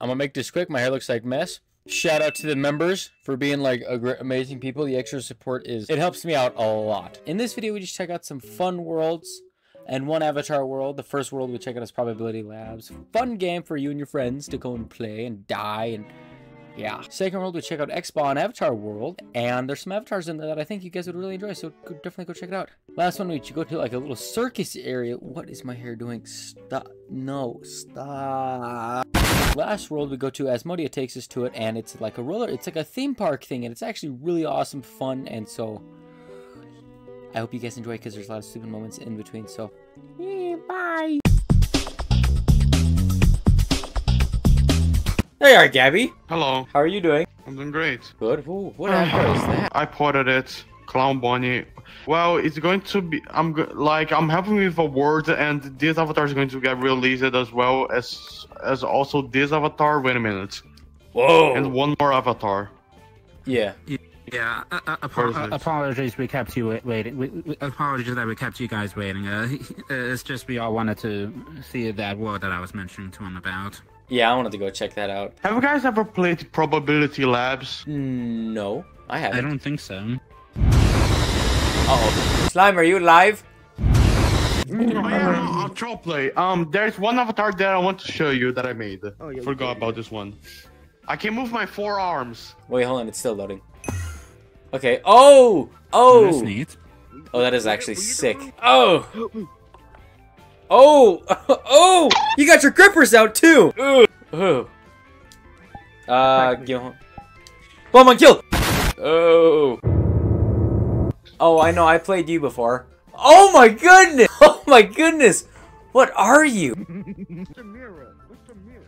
I'm gonna make this quick. My hair looks like mess. Shout out to the members for being like amazing people. The extra support is it helps me out a lot. In this video, we just check out some fun worlds and one avatar world. The first world we check out is Probability Labs. Fun game for you and your friends to go and play and die and yeah. Second world we check out Expo and Avatar World and there's some avatars in there that I think you guys would really enjoy. So definitely go check it out. Last one we go to like a little circus area. What is my hair doing? Stop. No. Stop. Last world we go to, Asmodia takes us to it, and it's like a roller, it's like a theme park thing, and it's actually really awesome, fun, and so I hope you guys enjoy because there's a lot of stupid moments in between. So, bye. There you are, Gabby. Hello. How are you doing? I'm doing great. Good. Ooh, what avatar is that? I ported it. Clown Bonnie. Well, it's going to be. I'm like I'm helping with a word, and this avatar is going to get released as well as as also this avatar. Wait a minute. Whoa. And one more avatar. Yeah. Yeah, uh, uh, apo- uh, apologies we kept you waiting. We, we, apologies that we kept you guys waiting. Uh, it's just we all wanted to see that word that I was mentioning to him about. Yeah, I wanted to go check that out. Have you guys ever played Probability Labs? No, I haven't. I don't think so. Uh oh. Slime, are you live? I'll troll play. Um, there's one avatar that I want to show you that I made. Oh, yeah, Forgot about this one. I can move my forearms. Wait, hold on, it's still loading. Okay. Oh! Oh! That's neat. Oh, that is actually sick. Oh! Oh! Oh! You got your grippers out too! Ooh. Uh, give him. Bomb on kill! Oh. Oh, I know, I played you before. Oh my goodness! Oh my goodness! What are you? What's the mirror? What's the mirror?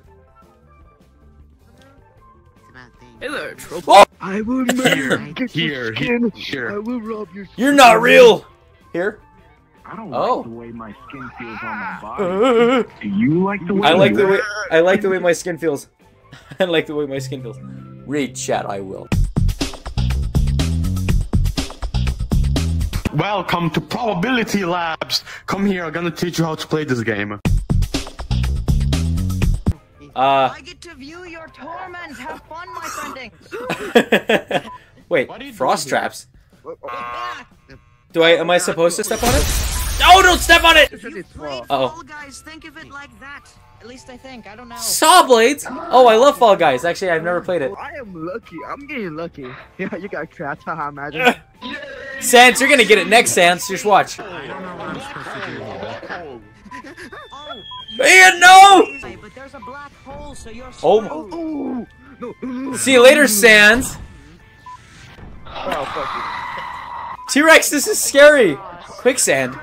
Hey there, trouble. Oh! I will make Here, you get here, skin. here. I will rob your You're not real! Here? I don't Oh. like the way my skin feels on my body. Do you like the way I like you the way I like the way my skin feels. I like the way my skin feels. Read chat, I will. Welcome to Probability Labs. Come here, I'm gonna teach you how to play this game. Uh I get to view your torment. Have fun, my friending. Wait, What are you frost doing here? traps. Ah, Do I am I supposed to step on it? No, don't step on it! Uh-oh. Guys. Think of it like that. At least I think. I don't know. Saw blades? Oh, I love Fall Guys. Actually, I've never played it. I am lucky. I'm getting lucky. Yeah, you got trapped. Haha, imagine. Sans, you're gonna get it next, Sans. Just watch. I don't know what I'm supposed to do here. Oh, Ian, no! hey, but there's a black hole, so you're. Oh, oh, no. no. see you later, Sans. Oh, fuck T-Rex, this is scary. Quicksand.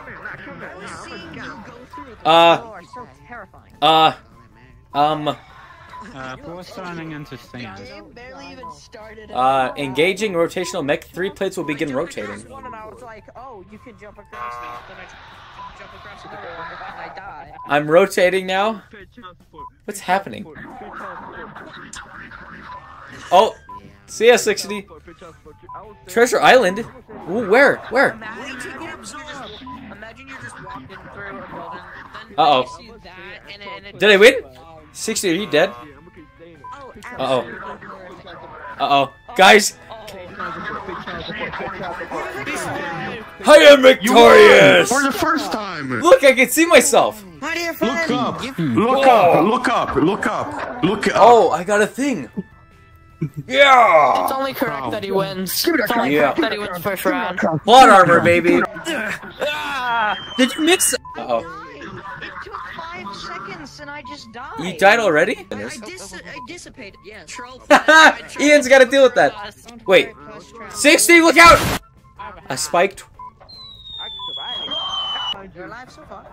Seeing you go through the Uh, floor is so terrifying. Uh, um, Uh, who's turning into sand? Game barely even started. uh, engaging rotational mech. Three plates will begin rotating. One and I was like, oh, you can jump across these. Then I jump across the door and I die. I'm rotating now. What's happening? Oh, see ya, 60. Treasure Island? Ooh, where? Where? Imagine you get absorbed. Imagine you're just walking through a building. Then Uh-oh. you see that, and it, and it Did I win? 60, are you dead? Oh, Uh-oh. Uh-oh. Guys. I am victorious! for the first time. Look, I can see myself. Look up, look up, look up, look up, look up. Oh, I got a thing. Yeah! It's only correct that he wins. Give me that It's only Yeah. correct that he wins first round. Plot armor, baby. Did you mix? Uh-oh. It took five seconds and I just died. You died already? I, dis- I dissipated, yes. Ian's gotta deal with that. Wait. 60, look out! I spiked. You're alive so far.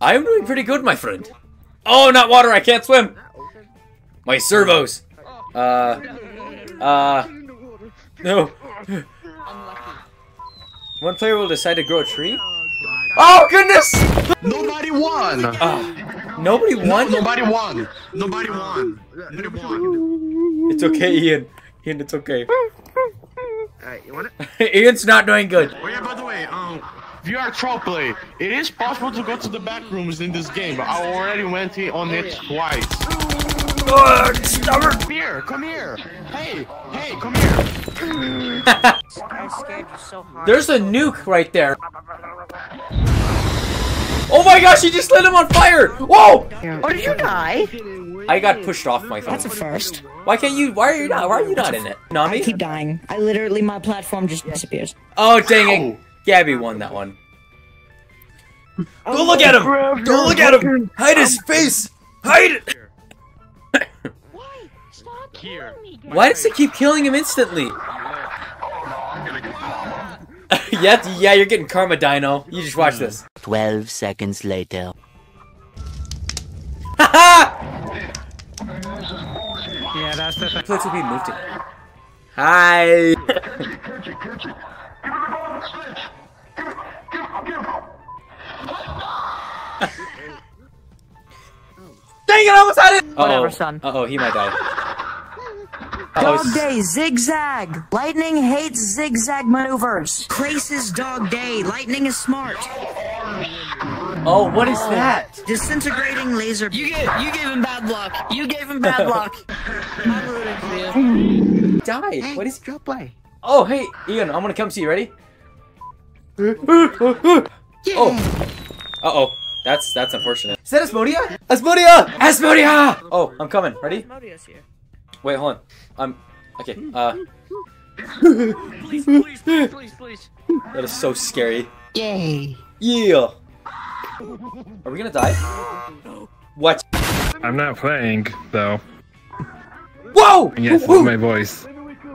I'm doing pretty good, my friend. Oh, not water, I can't swim. My servos. Uh, uh, no. One player will decide to grow a tree. Oh, goodness! Nobody won. Ah, nobody won? Nobody won. Nobody won. Nobody won. It's okay, Ian. Ian, it's okay. Alright, you want it? Ian's not doing good. Oh yeah, by the way, um, VR troll play. It is possible to go to the back rooms in this game. I already went on it twice. Come here, come here. Hey, hey, come here. I scared you so. There's a nuke right there. Oh my gosh, he just lit him on fire! Whoa! Oh, did you die? I got pushed off my phone. That's a first. Why can't you? Why are you not? Why are you not in it? I Nami? keep dying. I literally, my platform just disappears. Oh dang it! Gabby won that one. Go oh, look at him! Go look at him! Hide his face! Hide it! Here. Why does it keep killing him instantly? yeah, yeah, you're getting karma, Dino. You just watch this. 12 seconds later. Haha! Yeah, that's the thing. Place will be moved to. Hi. Dang it! I almost had it. Whatever, son. Uh oh, he might die. Dog Uh-oh. day, zigzag. Lightning hates zigzag maneuvers. Crace is dog day. Lightning is smart. Oh, what is that? Disintegrating laser. You gave you gave him bad luck. You gave him bad luck. I'm rooting for you. Die. What is? Go play. Oh, hey, Ian, I'm gonna come see you. Ready? oh. Uh oh. That's that's unfortunate. Is that Asmodia? Asmodia! Asmodia! Oh, I'm coming. Ready? Modius here. Wait, hold on. I'm okay. Uh, Please, please, please, please, please. that is so scary. Yay. Yeah. Are we gonna die? What? I'm not playing though. Whoa! Yes, this Woo- my voice.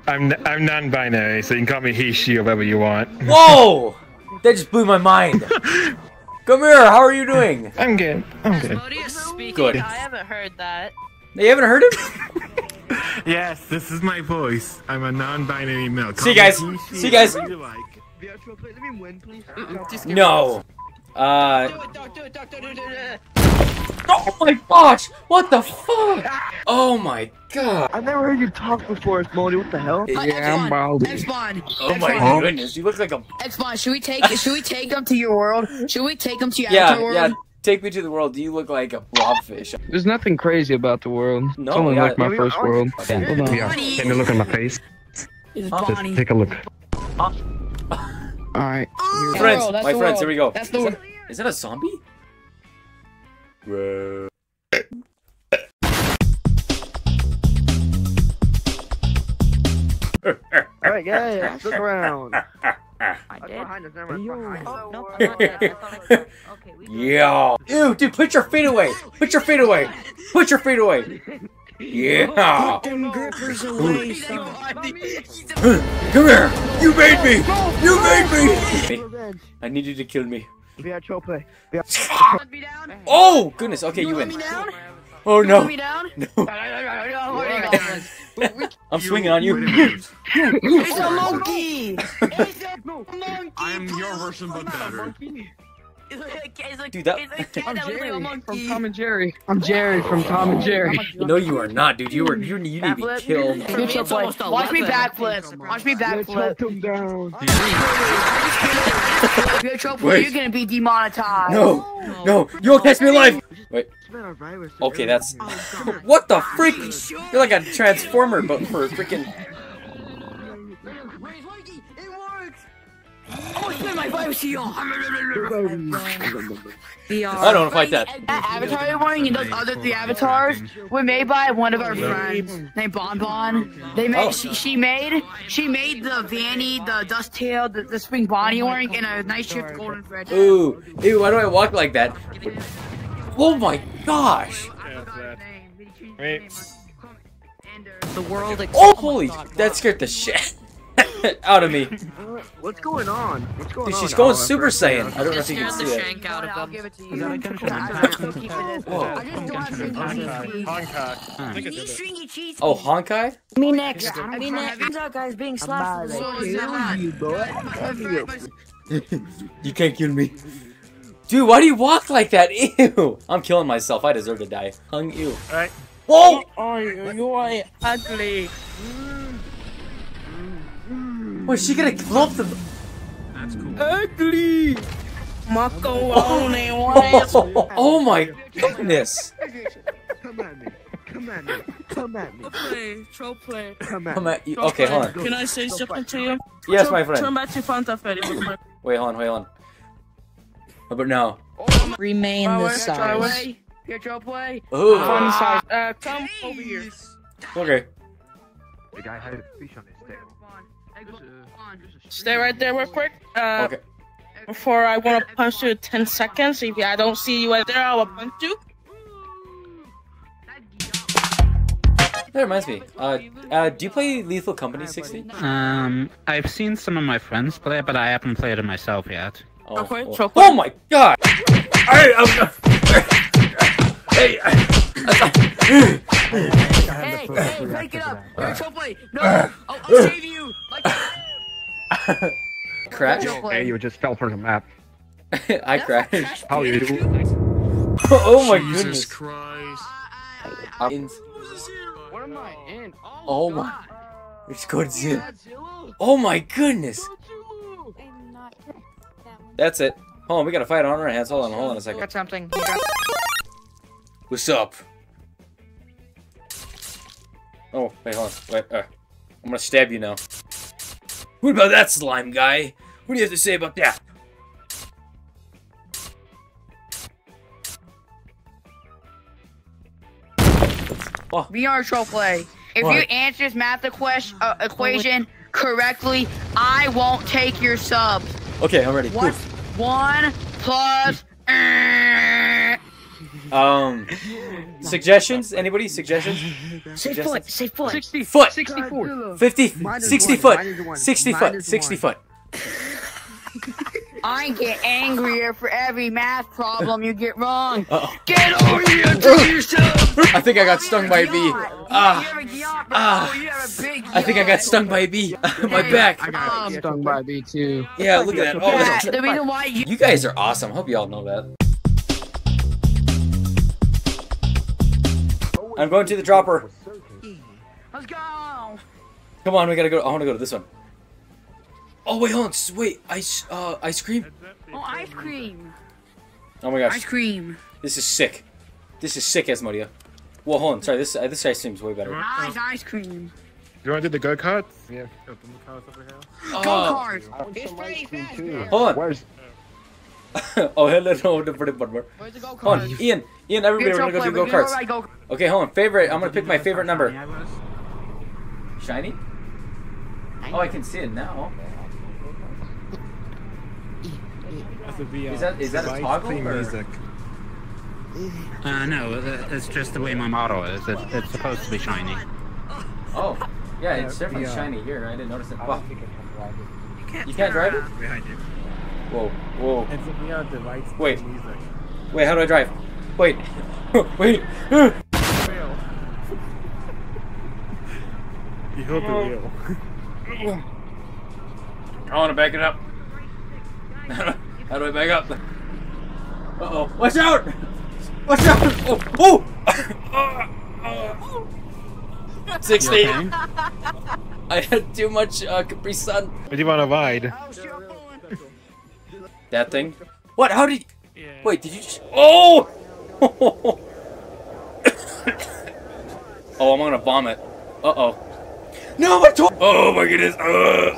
I'm I'm non-binary, so you can call me he, she, or whatever you want. Whoa! That just blew my mind. Come here. How are you doing? I'm good. I'm good. Modius speaking. Good. I haven't heard that. You haven't heard him? Yes, this is my voice. I'm a non-binary male. See you guys. See you guys. Whatever you like. Virtual play. Let me win, please. Just give No. Uh. Oh my gosh! What the fuck? Oh my god! I've never heard you talk before, Smoldy. What the hell? Yeah, I'm baldy. X-Bond. Oh my goodness! You look like a X-Bond, should we take should we take them to your world? Should we take them to your yeah avatar world? yeah. Take me to the world. Do you look like a blobfish. There's nothing crazy about the world. No, it's only yeah, like my we first world. Okay. Hold on. Yeah, can you look at my face? It's Just Bonnie. take a look. Alright. My friends, world, my friends, world. here we go. That's the is, world. that, is that a zombie? Alright, guys, look around. Ah. I did. Behind us, never. Behind us. Oh, nope. I'm not dead. I thought I could. Okay, we. Yeah. Ew, dude, put your feet away. Put your feet away. Put your feet away. Yeah. Them grippers away, son. Come here. You made me. You made me. I need you to kill me. Virtual play. Want me down? Oh goodness. Okay, you want win. Me down? Oh You want no. me down? No. I'm swinging on you. It's a monkey! It's a monkey! I'm your version, but better. It's like, Dude, that- it's like I'm that looks like a Jerry from. Tom and Jerry. I'm Jerry from Tom and Jerry. No, you are not, dude. You were. You need to be Backflip. killed. For me, it's almost Watch me backflip. Watch me backflip. him down. If you're a Wait. you're gonna be demonetized. No, no, you won't catch me alive. Wait. It's been a virus. Okay, that's. Oh, what the freak? You're like a transformer, but for a freaking. Oh, it's been my virus shield! VR. I don't want to fight that. That avatar you're wearing and those other three avatars were made by one of our friends named Bon Bon. They made Oh. she, she made she made the Vanny, the Dust Tail, the, the Spring Bonnie wearing, and a night shift golden thread. Ooh, ew. Why do I walk like that? Oh my gosh. Wait. The world Oh, holy! That scared the shit out of me. What's going on? What's going Dude, on? she's going Oh, Super Saiyan. I don't know if you can see it. shank out of them. Is that a Genshin I'm Impact? still keeping it. Whoa. I just don't want stringy cheese. Honkai. You need stringy cheese. Oh, Honkai? Me next. Me next. Turns out guys being slapped. So is that. you, bro. You can't kill me. Dude, why do you walk like that? Ew! I'm killing myself. I deserve to die. Hung you. Alright. Whoa! Oh, you are ugly. Wait, she gonna club the. That's cool. Ugly! Mako only one. Oh, oh my goodness! Come at me. Come at me. Come at me. Play, troll play. Come at Come at you. Okay, hold on. Can I say something to you? Yes, my friend. Turn back to Phantom Freddy. Wait, hold on, wait, hold on. How about now? Remain Try the away, try size. away. Here, troll play. Ooh. Fun size. Uh, come over here. Okay. The guy had a fish on his tail. Stay right there real quick. Uh, Okay. Before I want to punch you in 10 seconds. If I don't see you right there, I will punch you. That reminds me. Uh, uh, do you play Lethal Company 60? Um, I've seen some of my friends play it, but I haven't played it myself yet. Oh, Okay, oh. so- oh my god! Hey, I'm, hey, Hey, hey, break it up. You're troll play. No, I'll, I'll save you. Like crash? troll Hey, you just fell from the map. I crashed. How you do? oh my goodness. Christ. I'm in- What am I in? Oh, oh my. It's good to see. Oh my goodness. That's it. Hold on, we gotta fight on our hands. Hold on, hold on a second. Got something. What's up? Oh, wait, hold on. Wait, uh, I'm gonna stab you now. What about that slime guy? What do you have to say about that? We are troll play. If you answer this math equation, uh, equation correctly, I won't take your sub. Okay, I'm ready. What's one plus? Um, suggestions? Anybody? Suggestions? Say Suggestions? foot. Say foot. 60 Foot. 64. 50, Mine is 60 one, foot, mine is one, 60 foot, 60 foot. I get angrier for every math problem you get wrong. Uh-oh. Get over here and take your sub. I think I got stung by a bee. Ah, You have a yacht, bro. ah. You have a big I think I got stung by a bee. My back. I got stung by a bee too. Yeah, look at that. Oh, Yeah, the reason why you you guys are awesome. Hope you all know that. I'm going to the dropper. let's go. Come on, we gotta go. I want to go to this one. Oh wait, hold on. Wait, ice, uh, ice cream. Oh, ice cream. Oh my gosh, Ice cream. this is sick. This is sick, Asmodia. Well, hold on. Sorry, this uh, this ice cream's way better. Nice ice cream. You want to do the go karts? Yeah. Go Oh, kart. It's pretty fast. man. hold on. Where's oh, hello, no, the pretty button. Where's the go Hold on, kart? Ian. Ian, everybody, we're gonna go do go karts. Okay, hold on. Favorite. I'm gonna pick my favorite number. Shiny. Oh, I can see it now. Is that is that a toggle or? Uh, no, uh, it's just the way my model is. It, it's supposed to be shiny. Oh, yeah, it's definitely shiny here. I didn't notice it. Wow. You can't drive it? Behind you. Whoa, whoa. It's a VR device. Wait. Music. Wait, how do I drive? Wait. Wait. You hit the wheel. I want to back it up. How do I back up? Uh oh. Watch out! Watch out! Oh! oh. 60. You okay? I had too much uh, Capri Sun. But you want to ride? That thing? What? How did? Wait, did you just? Oh! oh, I'm gonna vomit. Uh oh. No, my toy. Oh my goodness. Uh,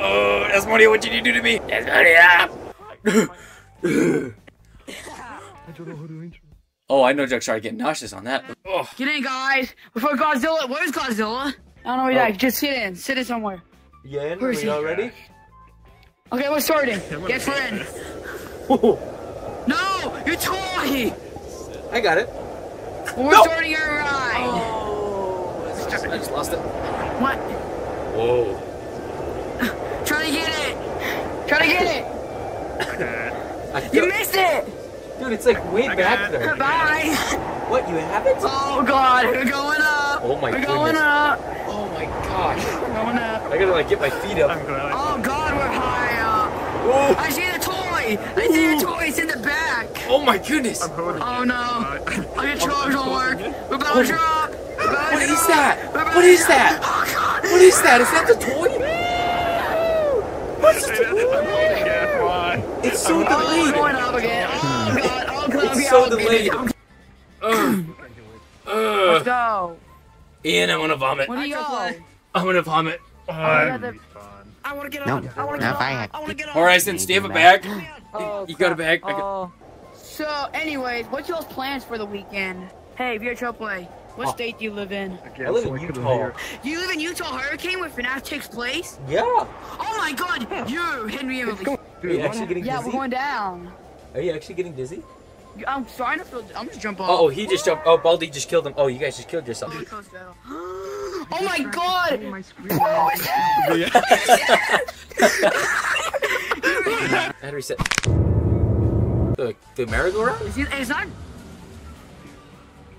oh, that's money. What did you do to me? That's money. oh, I know Jack started getting nauseous on that. Oh. Get in, guys. Before Godzilla. Where's Godzilla? I don't know where Oh. he's at. Just sit in. Sit in somewhere. Yeah, Where is he? ready? Okay, we're starting. Get friend. No, your toy. I got it. We're No. starting our ride. Oh, I just, I just lost it. What? Whoa. Try to get it. Try to get it. I You feel- missed it. Dude, it's like way back there. Goodbye. What? You have it? Oh God, we're going up. Oh my We're going up. Oh my gosh. We're going up. I gotta like get my feet up. Oh God, we're high up. Oh, I see the toy. I see the toy. It's in the back. oh my goodness. Oh no. Oh, your truck don't work. We're about oh. to drop. To What is drop. that? We're about What to is drop. that? Oh God. What is that? Is that the toy? What's the toy? It's so Oh, delayed. going up again. Oh God. Oh God. It's so delayed. Ugh. Let's Ugh. go? Ian, I want to vomit. When do you go? I want to vomit. Oh, I want to get No, on. I want to get on. fine. I want to get on. Horizon, do you have a bag? Oh, You got a bag? Oh. So, anyways, what's y'all's plans for the weekend? Hey, VHO play. What Oh. state do you live in? I live in Utah. You live in Utah Hurricane where FNAF takes place? Yeah. Oh my god! You, Henry Emily. Are you actually getting Yeah, we're dizzy? going down. Are you actually getting dizzy? I'm starting to feel. I'm just jumping. off. Oh, he just jumped. Oh, Baldy just killed him. Oh, you guys just killed yourself. Oh my god! I had to reset. The the merry-go-round? It's, it's not.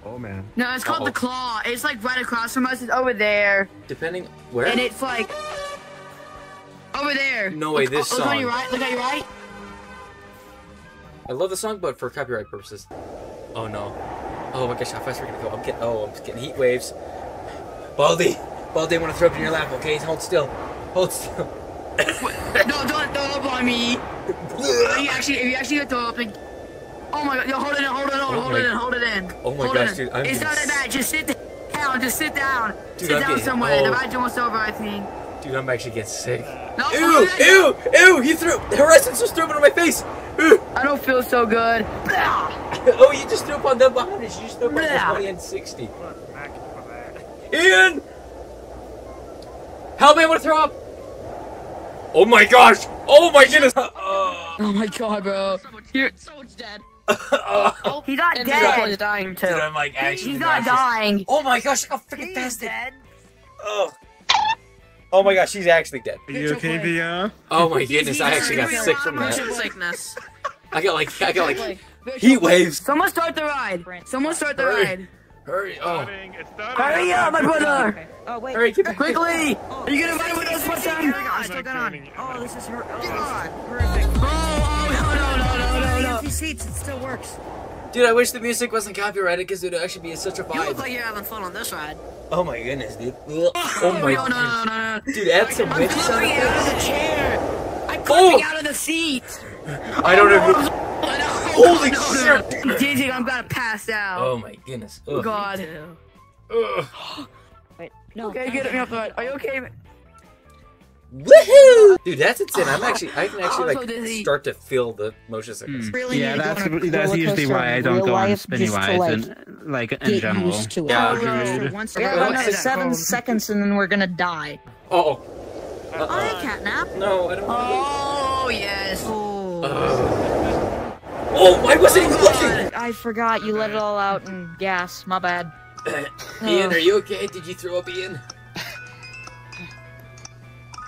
Oh man. No, it's called Uh-oh. the Claw. It's like right across from us. It's over there, Depending where. and it's like over there. No way, Look- this oh, look on song. your right. Look on your right. I love the song, but for copyright purposes. Oh no. Oh my gosh, how fast we're gonna go. I'm getting. Oh, I'm getting heat waves. Baldy, Baldy, I want to throw up in your lap. Okay, hold still. Hold still. No, don't throw up on me. You actually, if you actually get throw up, like, oh my god, yo, hold it in, hold it in, Oh hold my- it in, hold it in. Oh my hold gosh, dude, I'm it's not that bad. Just sit down. Just sit down. Dude, sit I'm down getting- somewhere. The oh. ride almost over, I think. Dude, I'm actually getting sick. No, Ew, hold ew, ew! He threw. Horizon just threw it on my face. Ew. I don't feel so good. oh, you just threw up on them behind us. You just threw up on Blah. 20 and 60. Ian! Help me, I want to throw up! Oh my gosh! Oh my goodness! Oh, Oh my god, bro. You're, Someone's dead. oh, he's not And dead. Someone's dying too. dude, I'm like actually He's not nauseous. dying. Oh my gosh, look how freaking fast it. Oh. Oh my gosh, she's actually dead. Are you okay, Via? Oh my goodness, I actually got sick from that. sickness. I got like, I got like heat waves. Someone start the ride. Someone start the Hurry. ride. Hurry, oh. Hurry up, my brother. Oh, wait. Hurry, keep it Quickly. Oh. Are you gonna ride with us one time? Oh, I still got on. Oh, oh this is her. Oh, on. perfect. Oh, oh, no, no, no, no, no, no. Empty seats, it still works. Dude, I wish the music wasn't copyrighted because it would actually be such a vibe. You look like you're having fun on this ride. Oh my goodness, dude. Ugh. Oh my no, no, no, no, no. Dude, add some I'm bitches out of the chair. I'm Oh. out of the seat. I don't know. Holy no, shit! No. DJ, I'm gonna pass out. Oh my goodness. Oh, Ugh. God. Ugh. Wait, no. Okay, get me off the ride. Are you okay? Woohoo! Dude, that's insane. I'm actually, I can actually I'm so like dizzy. start to feel the motion sickness. Hmm. Really yeah, need to go that's that's usually why I don't go on life spinny just to, rides like, and like in Get general. used to it. Yeah. Roller once we got Well, another seven seconds and then we're gonna die. Oh. Oh, Uh-oh. yeah, catnap. No, I don't Oh, yes. Oh. to. Uh. Oh, why wasn't he looking? I forgot you let it all out in gas. My bad. Ian, are you okay? Did you throw up, Ian?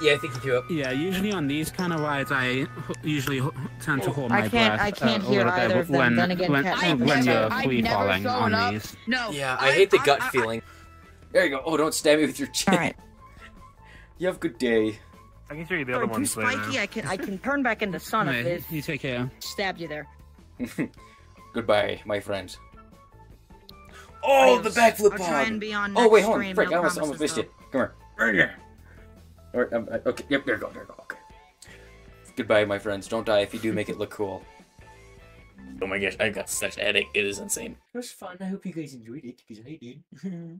Yeah, I think you threw up. Yeah, usually on these kind of rides, I h- usually tend to hold I my can't- breath. I can't uh, hear little either of them. When, Then again, when, Cat- I've when never- you're free falling on up. these. No. Yeah, I hate the gut I- I- feeling. There you go. Oh, don't stab me with your chin. All right. You have a good day. I can show you the You're other too ones later. spiky. I can I can turn back into sun if Anyway, you take care. stabbed you there. Goodbye, my friend. Oh, the backflip pod. try and be on oh, wait, hold on. stream, Frick, I almost, almost missed you. Come here. Right here. All right, um, uh, okay, yep, there you go, there you go, okay. Goodbye, my friends. Don't die if you do make it look cool. Oh my gosh, I got such a headache. It is insane. It was fun. I hope you guys enjoyed it, because I did.